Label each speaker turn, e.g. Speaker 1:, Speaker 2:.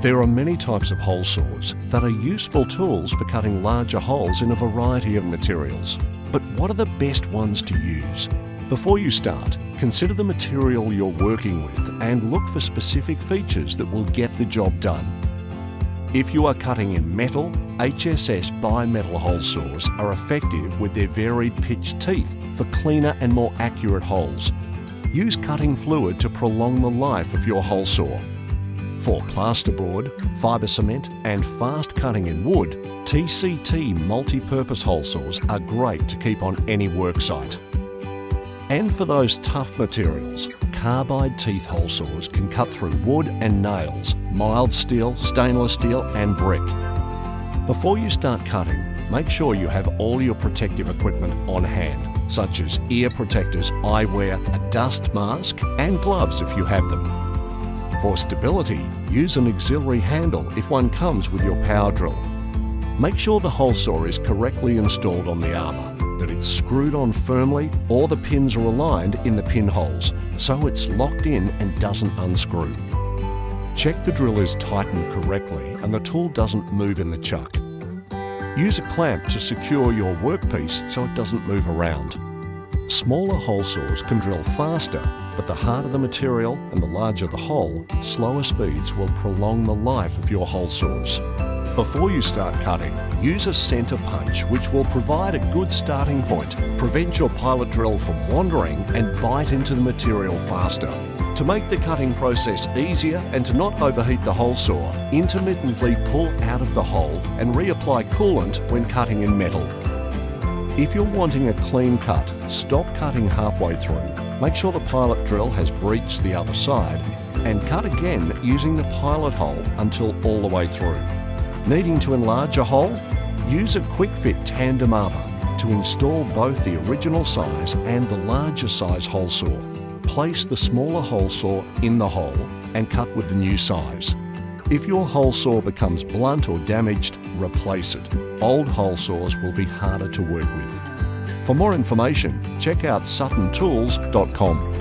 Speaker 1: There are many types of hole saws that are useful tools for cutting larger holes in a variety of materials. But what are the best ones to use? Before you start, consider the material you're working with and look for specific features that will get the job done. If you are cutting in metal, HSS bimetal hole saws are effective with their varied pitch teeth for cleaner and more accurate holes. Use cutting fluid to prolong the life of your hole saw. For plasterboard, fibre cement and fast cutting in wood, TCT multi-purpose hole saws are great to keep on any worksite. And for those tough materials, carbide teeth hole saws can cut through wood and nails, mild steel, stainless steel and brick. Before you start cutting, make sure you have all your protective equipment on hand, such as ear protectors, eyewear, a dust mask and gloves if you have them. For stability, use an auxiliary handle if one comes with your power drill. Make sure the hole saw is correctly installed on the arbor that it's screwed on firmly or the pins are aligned in the pinholes so it's locked in and doesn't unscrew. Check the drill is tightened correctly and the tool doesn't move in the chuck. Use a clamp to secure your workpiece so it doesn't move around. Smaller hole saws can drill faster, but the harder the material and the larger the hole, slower speeds will prolong the life of your hole saws. Before you start cutting, use a centre punch which will provide a good starting point, prevent your pilot drill from wandering and bite into the material faster. To make the cutting process easier and to not overheat the hole saw, intermittently pull out of the hole and reapply coolant when cutting in metal. If you're wanting a clean cut, stop cutting halfway through. Make sure the pilot drill has breached the other side and cut again using the pilot hole until all the way through. Needing to enlarge a hole? Use a quick fit tandem arbor to install both the original size and the larger size hole saw. Place the smaller hole saw in the hole and cut with the new size. If your hole saw becomes blunt or damaged, replace it. Old hole saws will be harder to work with. For more information, check out suttontools.com.